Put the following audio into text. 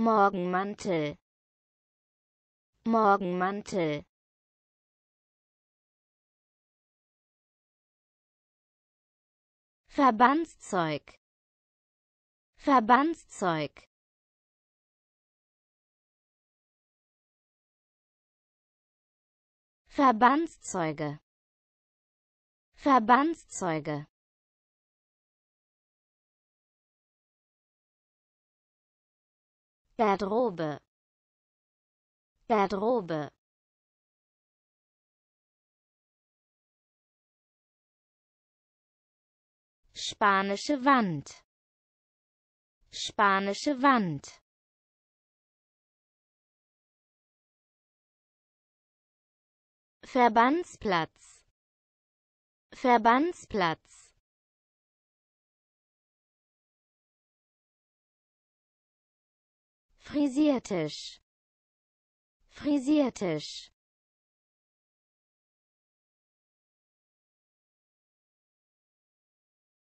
Morgenmantel. Morgenmantel. Verbandszeug. Verbandszeug. Verbandszeuge. Verbandszeuge Garderobe. Garderobe. Spanische Wand. Spanische Wand. Verbandsplatz. Verbandsplatz Frisiertisch Frisiertisch